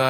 तो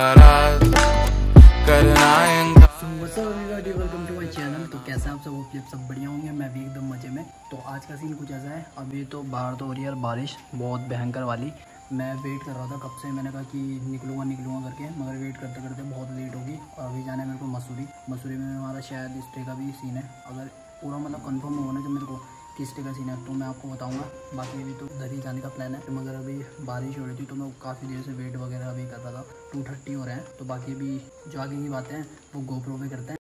तो आज का सीन कुछ ऐसा है। अभी तो बाहर तो हो रही है बारिश, बहुत भयंकर वाली। मैं वेट कर रहा था कब से। मैंने कहा कि निकलूँगा निकलूँगा करके। मगर वेट करते करते बहुत लेट होगी। और अभी जाना है मेरे को मसूरी। मसूरी में हमारा शायद स्टे का भी सीन है। अगर पूरा मतलब कंफर्म होना जब मेरे को कि तरह का सीन है तो मैं आपको बताऊँगा। बाकी अभी तो उधर ही जाने का प्लान है। मगर अभी बारिश हो रही थी तो मैं काफ़ी देर से वेट वगैरह अभी कर रहा था। टू थर्टी हो रहे हैं तो बाकी अभी जो आगे की बातें हैं, वो गोप्रो में करते हैं।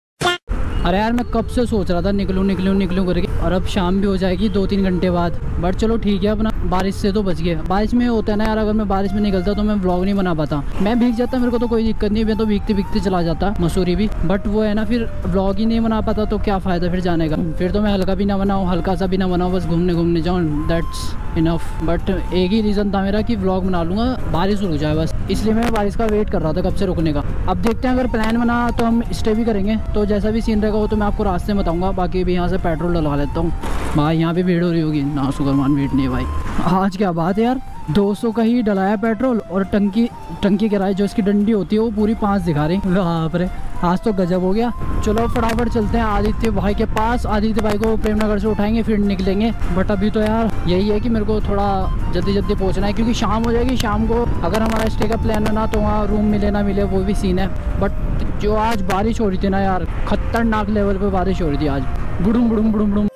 अरे यार, मैं कब से सोच रहा था, निकलूँ निकलूँ निकलूँ करके। और अब शाम भी हो जाएगी दो तीन घंटे बाद। बट चलो ठीक है अपना, बारिश से तो बच गया बारिश में होता है ना यार, अगर मैं बारिश में निकलता तो मैं ब्लॉग नहीं बना पाता। मैं भीग जाता, मेरे को तो कोई दिक्कत नहीं, मैं तो भीगते भीगते चला जाता, मसूरी भी। बट वो है ना, फिर ब्लॉग ही नहीं बना पाता तो क्या फ़ायदा फिर जाने का? फिर तो मैं हल्का भी ना बनाऊँ, हल्का सा भी ना बनाऊँ, बस घूमने घूमने जाऊँ दैट्स इनफ बट एक ही रीज़न था मेरा कि ब्लॉग बना लूँगा, बारिश रुक जाए बस। इसलिए मैं बारिश का वेट कर रहा था कब से रुकने का। अब देखते हैं, अगर प्लान बना तो हम स्टे भी करेंगे। तो जैसा भी सीन रहेगा वो तो मैं आपको रास्ते में बताऊँगा, बाकी भी यहाँ से पेट्रोल डलवा लेता हूँ। भाई, यहाँ पे भीड़ हो रही होगी। ना सुगरमान भीड़ नहीं भाई। आज क्या बात है यार। 200 का ही डलाया पेट्रोल और टंकी टंकी किराए जो इसकी डंडी होती है, वो पूरी पाँच दिखा रही। पर आज तो गजब हो गया। चलो, फटाफट चलते हैं आदित्य भाई के पास। आदित्य भाई को प्रेमनगर से उठाएँगे, फिर निकलेंगे। बट अभी तो यार, यही है कि मेरे को थोड़ा जल्दी जल्दी पहुँचना है, क्योंकि शाम हो जाएगी। शाम को अगर हमारा स्टे का प्लान है ना तो वहाँ रूम मिले, ना मिले, वो भी सीन है। बट जो आज बारिश हो रही थी ना यार, खतरनाक लेवल पे बारिश हो रही थी आज। बुड़ूम बुड़ूम बुड़ूम बुड़ूम।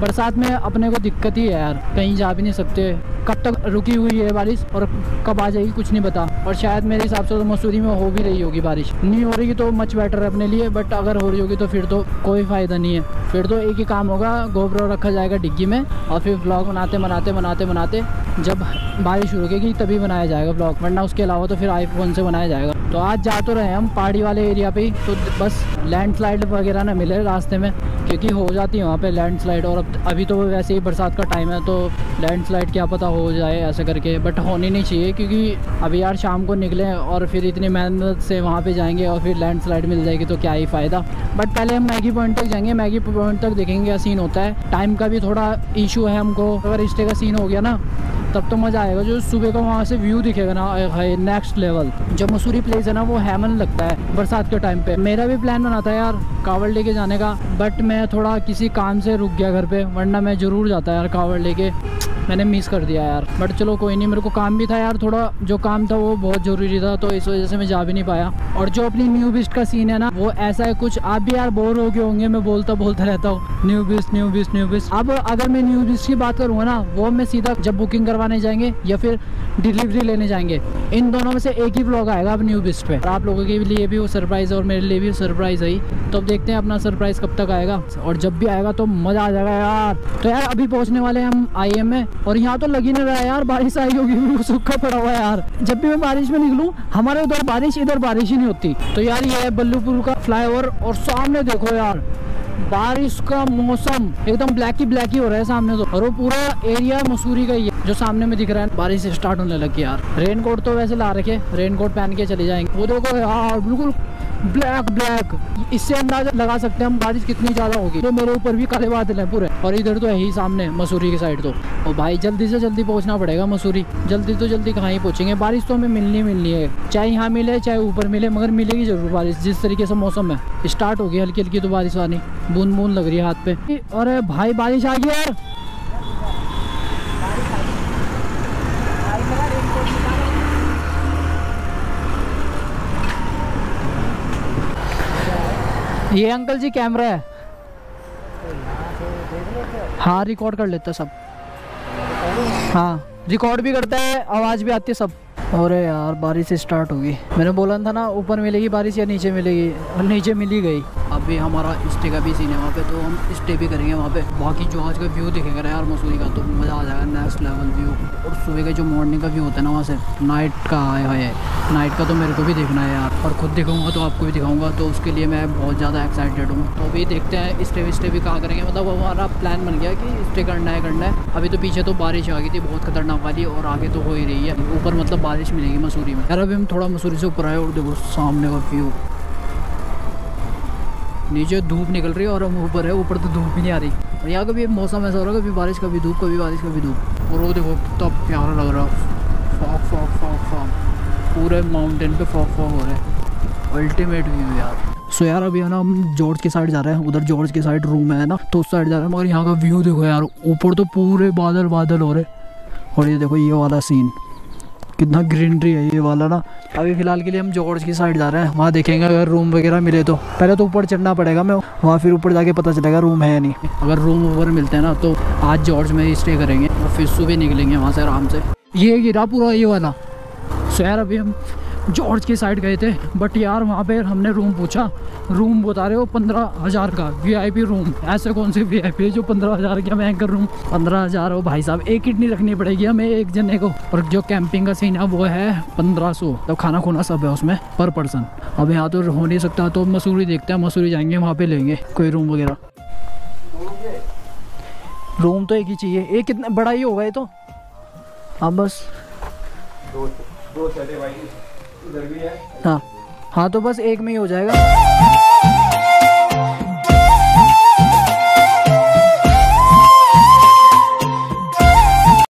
बरसात में अपने को दिक्कत ही है यार। कहीं जा भी नहीं सकते। कब तक रुकी हुई है बारिश और कब आ जाएगी कुछ नहीं पता। और शायद मेरे हिसाब से तो मसूरी में हो भी रही होगी बारिश। नहीं हो रही तो मच बेटर है अपने लिए बट अगर हो रही होगी तो फिर तो कोई फ़ायदा नहीं है। फिर तो एक ही काम होगा गोप्रो रखा जाएगा डिग्गी में और फिर ब्लॉग बनाते बनाते बनाते बनाते जब बारिश रुकेगी तभी बनाया जाएगा ब्लॉग वरना उसके अलावा तो फिर आईफोन से बनाया जाएगा। तो आज जा तो रहे हैं हम पहाड़ी वाले एरिया पे तो बस लैंडस्लाइड वगैरह ना मिले रास्ते में, क्योंकि हो जाती है वहाँ पे लैंडस्लाइड और अब अभी तो वैसे ही बरसात का टाइम है तो लैंडस्लाइड क्या पता हो जाए ऐसे करके। बट होनी नहीं चाहिए, क्योंकि अभी यार शाम को निकले और फिर इतनी मेहनत से वहाँ पे जाएँगे और फिर लैंडस्लाइड मिल जाएगी तो क्या ही फ़ायदा। बट पहले हम मैगी पॉइंट तक जाएँगे। मैगी पॉइंट तक देखेंगे क्या सीन होता है। टाइम का भी थोड़ा इशू है हमको। अगर रिश्ते का सीन हो गया ना तब तो मज़ा आएगा, जो सुबह का वहाँ से व्यू दिखेगा ना है नेक्स्ट लेवल जो मसूरी प्लेस है ना, वो हैमन लगता है, बरसात के टाइम पे। मेरा भी प्लान बना था यार, कावड़ लेके जाने का बट मैं थोड़ा किसी काम से रुक गया घर पे, वरना मैं ज़रूर जाता यार कावड़ लेके। मैंने मिस कर दिया यार। बट चलो, कोई नहीं, मेरे को काम भी था यार, थोड़ा जो काम था वो बहुत ज़रूरी था तो इस वजह से मैं जा भी नहीं पाया। और जो अपनी न्यू बिस्ट का सीन है ना, वो ऐसा है, कुछ आप भी यार बोर हो गए होंगे, मैं बोलता बोलता रहता हूँ new beast new beast new beast अब अगर मैं न्यू बिस्ट की बात करूँगा ना, वो मैं सीधा जब बुकिंग करवाने जाएँगे या फिर डिलीवरी लेने जाएँगे, इन दोनों में से एक ही ब्लॉग आएगा अब न्यू बिस्ट पे। आप लोगों के लिए भी वो सरप्राइज़ और मेरे लिए भी सरप्राइज़ आई तो अब देखते हैं अपना सरप्राइज़ कब तक आएगा। और जब भी आएगा तो मज़ा आ जाएगा यार। तो यार, अभी पहुँचने वाले हम आई एम में और यहाँ तो लगी नहीं रहा है यार, बारिश आई होगी सूखा पड़ा हुआ है यार। जब भी मैं बारिश में निकलूँ, हमारे उधर बारिश, इधर बारिश ही नहीं होती। तो यार ये है बल्लूपुर का फ्लाईओवर और सामने देखो यार, बारिश का मौसम एकदम ब्लैक ही ब्लैक ही हो रहा है सामने तो। और वो पूरा एरिया मसूरी का ही है, जो सामने में दिख रहा है। बारिश स्टार्ट होने लगी यार। रेनकोट तो वैसे ला रखे रेनकोट पहन के चले जाएँगे। वो देखो यार, बिल्कुल ब्लैक ब्लैक। इससे अंदाज़ा लगा सकते हैं हम बारिश कितनी ज़्यादा होगी। तो मेरे ऊपर भी काले बादल हैं पूरे। और इधर तो है ही सामने, मसूरी की साइड तो। और भाई, जल्दी से जल्दी पहुँचना पड़ेगा मसूरी। जल्दी तो जल्दी कहाँ ही पहुँचेंगे। बारिश तो हमें मिलनी मिलनी है। चाहे यहाँ मिले, चाहे ऊपर मिले, मगर मिलेगी ज़रूर बारिश। जिस तरीके से मौसम है। स्टार्ट हो गई हल्की हल्की तो बारिश आनी। बूंद बूंद लग रही है हाथ पे। अरे भाई, बारिश आ गई यार। ये अंकल जी कैमरा है। हाँ रिकॉर्ड कर लेता सब। हाँ रिकॉर्ड भी करता है, आवाज़ भी आती है सब। अरे यार, बारिश स्टार्ट होगी। मैंने बोला था ना, ऊपर मिलेगी बारिश या नीचे मिलेगी? और नीचे मिली गई। अभी हमारा स्टे का भी सीन है वहाँ पे तो हम स्टे भी करेंगे वहाँ पे। बाकी जो आज का व्यू दिखेगा यार, मसूरी का तो मज़ा आ जाएगा नेक्स्ट लेवल व्यू और सुबह का जो मॉर्निंग का व्यू होता है ना वहाँ से नाइट का आया है। नाइट का तो मेरे को भी देखना है यार। और खुद दिखाऊँगा तो आपको भी दिखाऊँगा तो उसके लिए मैं बहुत ज़्यादा एक्साइटेड हूँ। तो अभी देखते हैं स्टे विस्टे भी कहाँ करेंगे। मतलब हमारा प्लान बन गया कि स्टे करना है करना है। अभी तो पीछे तो बारिश आ गई थी, बहुत खतरनाक वाली, और आगे तो हो ही रही है। ऊपर मतलब बारिश मिलेगी मसूरी में। यार अभी हम थोड़ा मसूरी से ऊपर आए और देखो सामने का व्यू नीचे धूप निकल रही है और हम ऊपर है, ऊपर तो धूप भी नहीं आ रही। और यहाँ का भी मौसम ऐसा हो रहा है, कभी बारिश, कभी धूप, कभी बारिश, कभी धूप। और वो देखो, कितना प्यारा लग रहा फॉग फॉग फॉग फॉग पूरे माउंटेन पे फॉग फॉग हो रहे हैं। अल्टीमेट व्यू यार। सो यार, अभी है ना, हम जॉर्ज के साइड जा रहे हैं। उधर जॉर्ज के साइड रूम है ना तो उस साइड जा रहे हैं। मगर यहाँ का व्यू देखो यार, ऊपर तो पूरे बादल बादल हो रहे। और ये देखो, ये वाला सीन कितना ग्रीनरी है ये वाला ना। अभी फ़िलहाल के लिए हम जॉर्ज की साइड जा रहे हैं। वहाँ देखेंगे अगर रूम वगैरह मिले तो। पहले तो ऊपर चढ़ना पड़ेगा, मैं वहाँ फिर ऊपर जाके पता चलेगा रूम है या नहीं। अगर रूम ऊपर मिलते हैं ना तो आज जॉर्ज में स्टे करेंगे और फिर सुबह निकलेंगे वहाँ से आराम से। ये गिरा पूरा ये वाला। शहर अभी हम जॉर्ज की साइड गए थे। बट यार, वहाँ पे हमने रूम पूछा। रूम बता रहे हो, पंद्रह हज़ार का। वीआईपी रूम ऐसे कौन से वीआईपी है जो पंद्रह हज़ार का भयंकर रूम पंद्रह हज़ार हो भाई साहब, एक किडनी रखनी पड़ेगी हमें एक जने को। और जो कैंपिंग का सीन है, वो है पंद्रह सौ। तो खाना खुना सब है उसमें पर पर्सन अब यहाँ तो हो नहीं सकता तो मसूरी देखते हैं। मसूरी जाएँगे, वहाँ पे लेंगे। कोई रूम वगैरह। रूम तो एक ही चाहिए। एक कितना बड़ा ही होगा ये तो। हाँ बस। दो दो है। हाँ। हाँ तो बस एक में ही हो जाएगा।